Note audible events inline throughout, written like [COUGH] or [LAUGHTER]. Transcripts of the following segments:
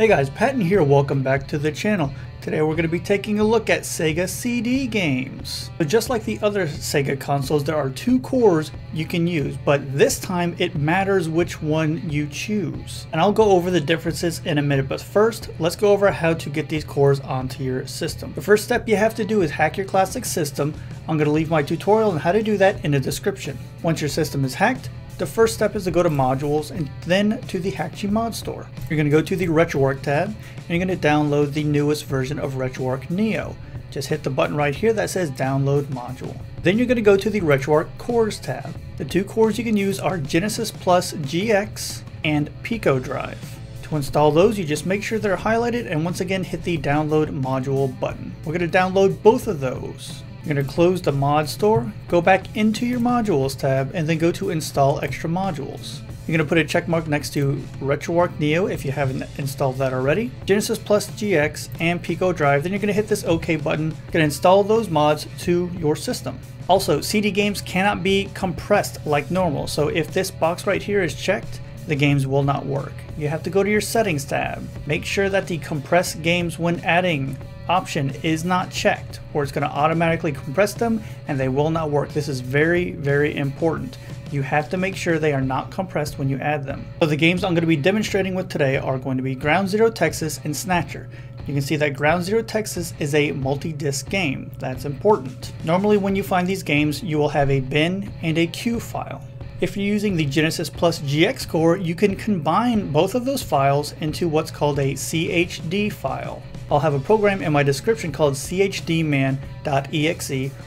Hey guys, Patton here, welcome back to the channel. Today we're going to be taking a look at Sega CD games. So just like the other Sega consoles, there are two cores you can use, but this time it matters which one you choose. And I'll go over the differences in a minute, but first, let's go over how to get these cores onto your system. The first step you have to do is hack your classic system. I'm going to leave my tutorial on how to do that in the description. Once your system is hacked, the first step is to go to modules and then to the Hakchi mod store. You're going to go to the RetroArch tab and you're going to download the newest version of RetroArch Neo. Just hit the button right here that says download module. Then you're going to go to the RetroArch cores tab. The two cores you can use are Genesis Plus GX and Pico Drive. To install those, you just make sure they're highlighted and once again hit the download module button. We're going to download both of those. You're going to close the mod store, go back into your modules tab, and then go to install extra modules. You're going to put a check mark next to RetroArch Neo if you haven't installed that already, Genesis Plus GX, and Pico Drive. Then you're going to hit this OK button, going to install those mods to your system. Also, CD games cannot be compressed like normal, so if this box right here is checked, the games will not work. You have to go to your settings tab. Make sure that the compress games when adding option is not checked or it's going to automatically compress them and they will not work. This is very, very important. You have to make sure they are not compressed when you add them. So the games I'm going to be demonstrating with today are going to be Ground Zero Texas and Snatcher. You can see that Ground Zero Texas is a multi-disc game. That's important. Normally when you find these games, you will have a bin and a cue file. If you're using the Genesis Plus GX core, you can combine both of those files into what's called a CHD file. I'll have a program in my description called chdman.exe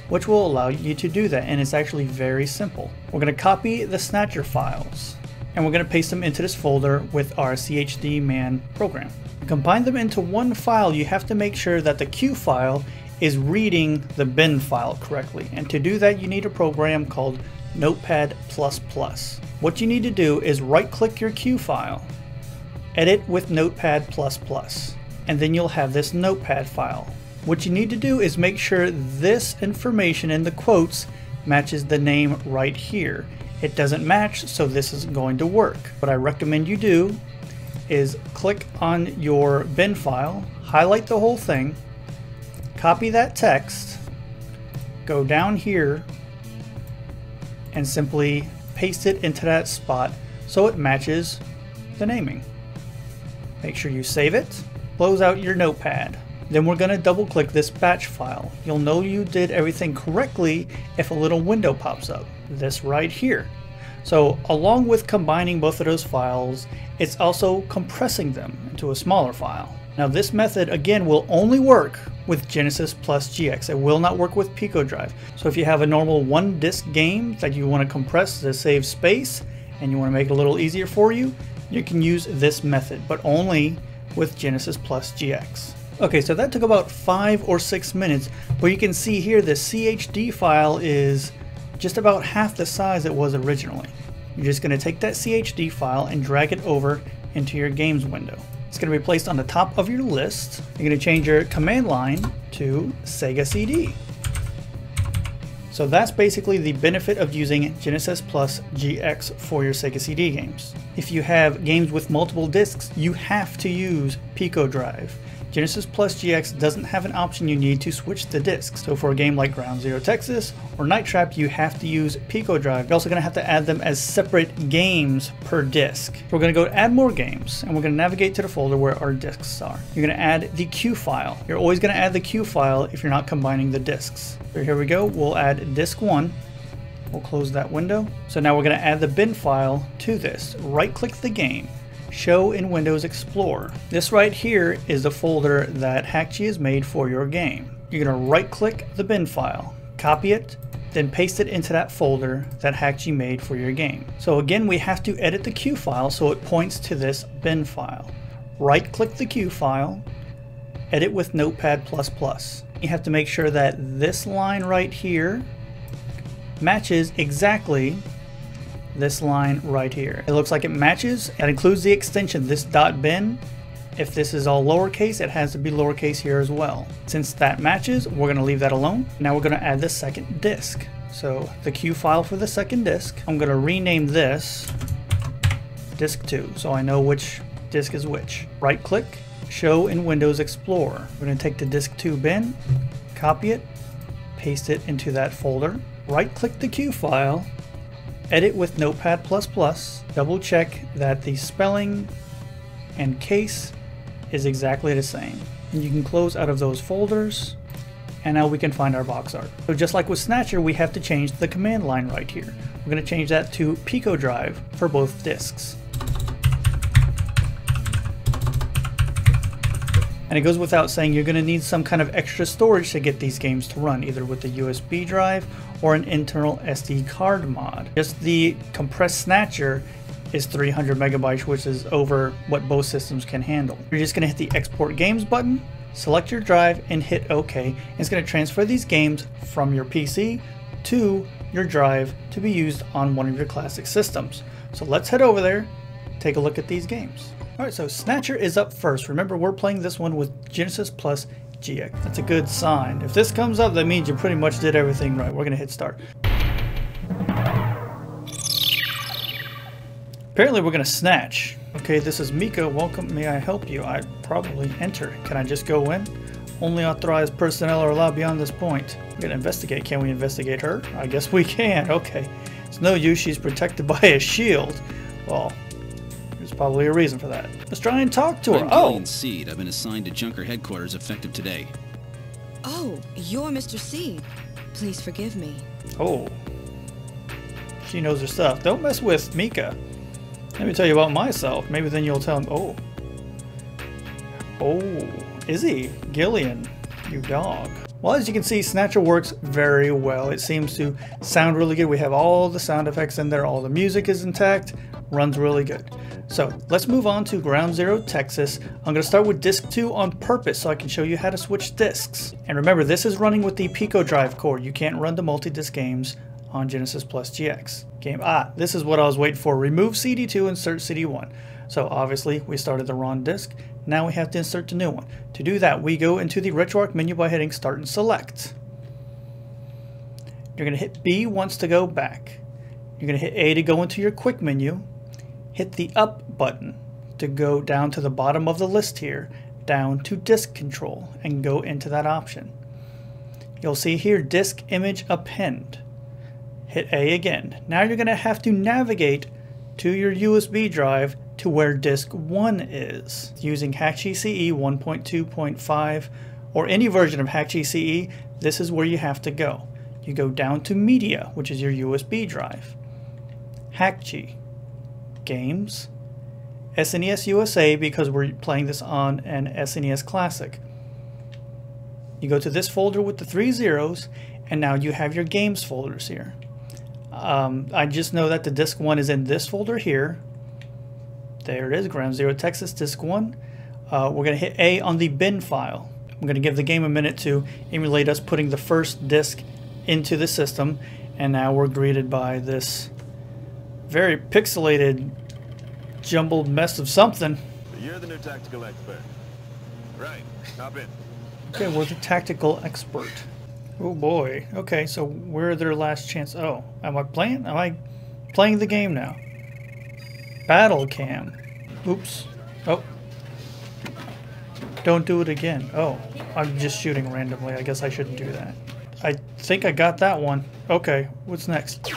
which will allow you to do that and it's actually very simple. We're going to copy the snatcher files and we're going to paste them into this folder with our chdman program. To combine them into one file you have to make sure that the cue file is reading the bin file correctly and to do that you need a program called Notepad++. What you need to do is right click your cue file, edit with Notepad++, and then you'll have this notepad file. What you need to do is make sure this information in the quotes matches the name right here. It doesn't match, so this isn't going to work. What I recommend you do is click on your bin file, highlight the whole thing, copy that text, go down here, and simply paste it into that spot so it matches the naming. Make sure you save it close out your notepad. Then we're going to double click this batch file. You'll know you did everything correctly if a little window pops up. This right here. So along with combining both of those files, it's also compressing them into a smaller file. Now this method again will only work with Genesis Plus GX. It will not work with Pico Drive. So if you have a normal one disk game that you want to compress to save space and you want to make it a little easier for you, you can use this method, but only with Genesis Plus GX. Okay, so that took about five or six minutes, but you can see here the CHD file is just about half the size it was originally. You're just going to take that CHD file and drag it over into your games window. It's going to be placed on the top of your list. You're to change your command line to Sega CD. So that's basically the benefit of using Genesis Plus GX for your Sega CD games. If you have games with multiple discs, you have to use Pico Drive. Genesis Plus GX doesn't have an option you need to switch the discs. So for a game like Ground Zero Texas or Night Trap, you have to use Pico Drive. You're also going to have to add them as separate games per disc. We're going to go to add more games and we're going to navigate to the folder where our discs are. You're going to add the cue file. You're always going to add the cue file if you're not combining the discs. So here we go. We'll add disk one. We'll close that window. So now we're going to add the bin file to this. Right click the game Show in Windows Explorer. This right here is the folder that Hakchi has made for your game. You're going to right click the bin file, copy it, then paste it into that folder that Hakchi made for your game. So again, we have to edit the cue file so it points to this bin file. Right click the cue file, edit with Notepad++. You have to make sure that this line right here matches exactly this line right here. It looks like it matches. It includes the extension, this dot bin. If this is all lowercase, it has to be lowercase here as well. Since that matches, we're gonna leave that alone. Now we're gonna add the second disk. So the cue file for the second disk, I'm gonna rename this disk 2 so I know which disk is which. Right click, show in Windows Explorer. We're going to take the disk two bin, copy it, paste it into that folder. Right click the cue file, edit with Notepad++, double check that the spelling and case is exactly the same. And you can close out of those folders and now we can find our box art. So just like with Snatcher, we have to change the command line right here. We're going to change that to Pico Drive for both disks. And it goes without saying you're going to need some kind of extra storage to get these games to run, either with a USB drive or an internal SD card mod. Just the compressed Snatcher is 300 megabytes, which is over what both systems can handle. You're just going to hit the Export Games button, select your drive, and hit OK. And It's going to transfer these games from your PC to your drive to be used on one of your classic systems. So let's head over there, take a look at these games. Alright, so Snatcher is up first. Remember, we're playing this one with Genesis Plus GX. That's a good sign. If this comes up, that means you pretty much did everything right. We're going to hit start. Apparently we're going to snatch. Okay, this is Mika. Welcome. May I help you? I probably enter. Can I just go in? Only authorized personnel are allowed beyond this point. We're going to investigate. Can we investigate her? I guess we can. [LAUGHS] Okay. It's no use. She's protected [LAUGHS] by a shield. Well, there's probably a reason for that. Let's try and talk to her. I'm oh! Gillian Seed. I've been assigned to Junker headquarters effective today. Oh, you're Mr. Seed. Please forgive me. Oh. She knows her stuff. Don't mess with Mika. Let me tell you about myself. Maybe then you'll tell him. Oh. Oh. Izzy. Gillian. You dog. Well, as you can see, Snatcher works very well. It seems to sound really good. We have all the sound effects in there. All the music is intact. Runs really good. So let's move on to Ground Zero Texas. I'm going to start with disk 2 on purpose so I can show you how to switch disks. And remember, this is running with the Pico Drive core. You can't run the multi-disc games on Genesis Plus GX. Game, ah, this is what I was waiting for. Remove CD2, insert CD1. So obviously we started the wrong disk. Now we have to insert the new one. To do that, we go into the RetroArch menu by hitting Start and Select. You're going to hit B once to go back. You're going to hit A to go into your quick menu. Hit the up button to go down to the bottom of the list here, down to disk control, and go into that option. You'll see here disk image append. Hit A again. Now you're going to have to navigate to your USB drive to where disk 1 is. Using Hakchi CE 1.2.5 or any version of Hakchi CE, this is where you have to go. You go down to Media, which is your USB drive. Hakchi, Games, SNES USA because we're playing this on an SNES Classic. You go to this folder with the three zeros, and now you have your games folders here. Um, I just know that the disk 1 is in this folder here. There it is, Ground Zero Texas, disk 1. Uh, we're going to hit A on the bin file. I'm going to give the game a minute to emulate us putting the first disk into the system. And now we're greeted by this very pixelated, jumbled mess of something. You're the new tactical expert. Right, hop in. Okay, we're the tactical expert. Oh boy. Okay, so where are their last chance? Oh, am I playing? Am I playing the game now? Battle cam. Oops. Oh. Don't do it again. Oh, I'm just shooting randomly. I guess I shouldn't do that. I think I got that one. Okay, what's next?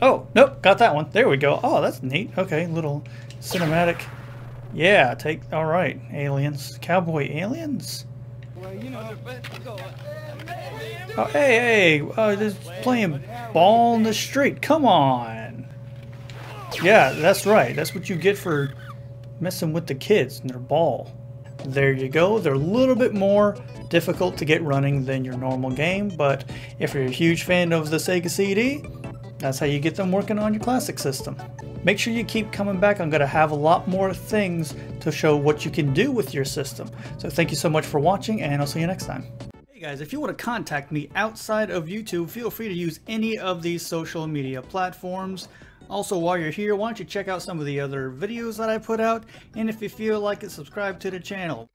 Oh, nope, got that one. There we go. Oh, that's neat. Okay, little cinematic. Yeah, take, all right, aliens. Cowboy aliens? Oh, hey, hey, uh, just playing ball in the street. Come on. Yeah, that's right. That's what you get for messing with the kids and their ball. There you go. They're a little bit more difficult to get running than your normal game, but if you're a huge fan of the Sega CD, that's how you get them working on your classic system. Make sure you keep coming back. I'm going to have a lot more things to show what you can do with your system. So thank you so much for watching, and I'll see you next time. Hey guys, if you want to contact me outside of YouTube, feel free to use any of these social media platforms. Also, while you're here, why don't you check out some of the other videos that I put out, and if you feel like it, subscribe to the channel.